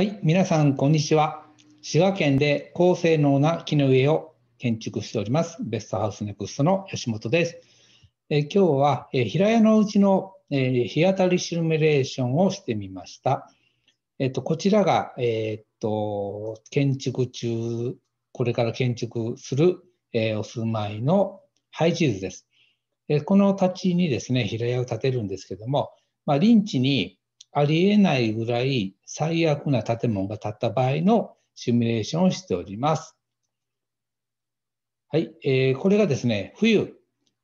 はい、皆さん、こんにちは。滋賀県で高性能な木の上を建築しております、ベストハウスネクストの吉本です。え今日は、え平屋のうちの、え日当たりシミュレーションをしてみました。えっと、こちらが、え、っと建築中、これから建築する、えお住まいの配置図です。えこの立ちにですね、平屋を建てるんですけども、まあ、林地にありえないぐらい最悪な建物が建った場合のシミュレーションをしております。はい、えー、これがですね、冬、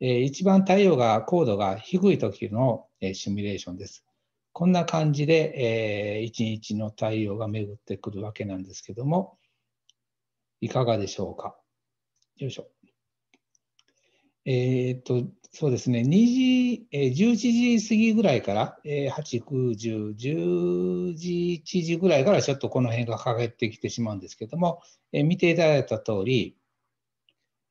えー、一番太陽が高度が低い時の、えー、シミュレーションです。こんな感じで、えー、一日の太陽が巡ってくるわけなんですけども、いかがでしょうか？よいしょ。えっ、と、そうですね、2時、えー、11時過ぎぐらいから、えー、8、9、10、10時、1時ぐらいからちょっとこの辺がかけてきてしまうんですけども、えー、見ていただいた通り、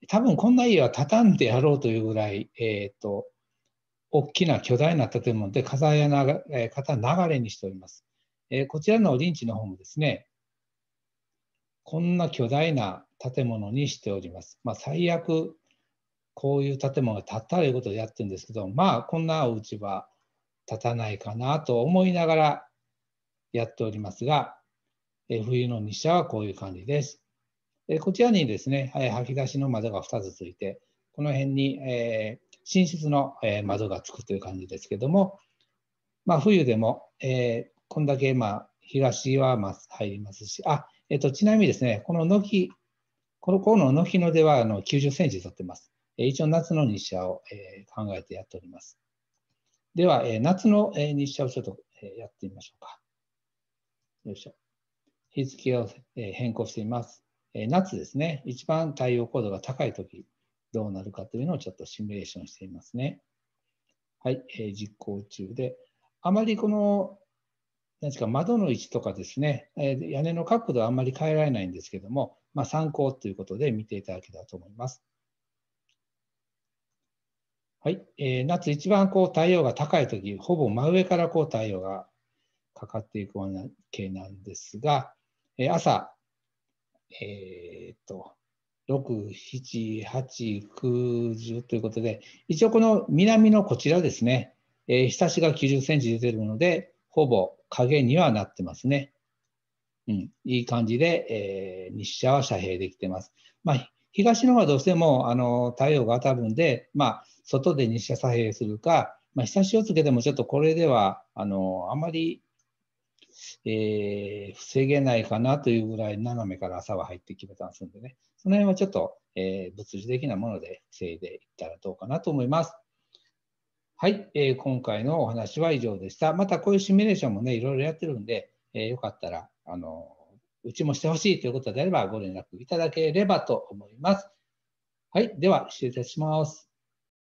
多分こんな家は畳んでやろうというぐらい、えっ、と、大きな巨大な建物で風やな、えー、流れにしております。えー、こちらのリンチの方もですね、こんな巨大な建物にしております。まあ、最悪、こういう建物が建ったということでやってるんですけど、まあ、こんなお家は建たないかなと思いながらやっておりますが、え冬の日射はこういう感じです。えこちらにですね、え吐き出しの窓が2つついて、この辺に、え寝室の、え窓がつくという感じですけども、まあ、冬でも、えこんだけ、まあ、東はま入りますし、あ、えっ、と、ちなみにですね、この軒、このこの軒の出はあの90センチ取ってます。一応夏の日射を考えてやっております。では、夏の日射をちょっとやってみましょうか。よいしょ。日付を変更しています。夏ですね、一番太陽高度が高いとき、どうなるかというのをちょっとシミュレーションしていますね。はい、実行中で。あまりこの、何ですか、窓の位置とかですね、屋根の角度はあんまり変えられないんですけども、まあ、参考ということで見ていただけたらと思います。はい、えー、夏一番こう太陽が高い時ほぼ真上からこう太陽がかかっていくようなんですが、えー、朝、えー、っと6、7、8、9、10ということで、一応この南のこちらですね、えー、日差しが90センチ出てるので、ほぼ影にはなってますね。うん、いい感じで、えー、日射は遮蔽できてます。まあ、東の方はどうしてもあの太陽が当たるんで、まあ、外で日射遮蔽するか、まあ、日差しをつけてもちょっとこれではあのあまり、えー、防げないかなというぐらい斜めから朝は入ってきてたんですんでね、その辺はちょっと、えー、物理的なもので防いでいったらどうかなと思います。はい、えー、今回のお話は以上でした。またこういうシミュレーションもね、いろいろやってるんで、えー、よかったら、あの、うちもしてほしいということであればご連絡いただければと思います。はい、では失礼いたします。